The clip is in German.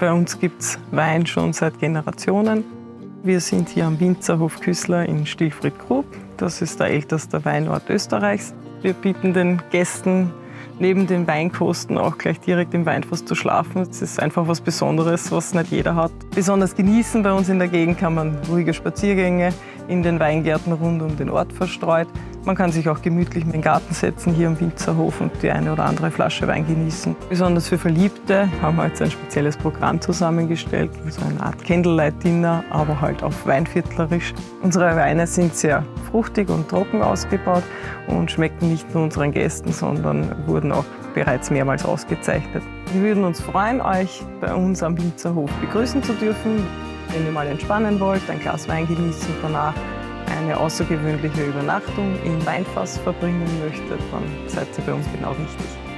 Bei uns gibt es Wein schon seit Generationen. Wir sind hier am Winzerhof Küssler in Stilfried-Grub. Das ist der älteste Weinort Österreichs. Wir bieten den Gästen neben den Weinkosten auch gleich direkt im Weinfass zu schlafen. Das ist einfach was Besonderes, was nicht jeder hat. Besonders genießen bei uns in der Gegend kann man ruhige Spaziergänge in den Weingärten rund um den Ort verstreut. Man kann sich auch gemütlich in den Garten setzen hier am Winzerhof und die eine oder andere Flasche Wein genießen. Besonders für Verliebte haben wir jetzt ein spezielles Programm zusammengestellt, so eine Art Candlelight-Dinner, aber halt auf Weinviertlerisch. Unsere Weine sind sehr fruchtig und trocken ausgebaut und schmecken nicht nur unseren Gästen, sondern wurden auch bereits mehrmals ausgezeichnet. Wir würden uns freuen, euch bei uns am Winzerhof begrüßen zu dürfen. Wenn ihr mal entspannen wollt, ein Glas Wein genießen danach eine außergewöhnliche Übernachtung im Weinfass verbringen möchtet, dann seid ihr bei uns genau richtig.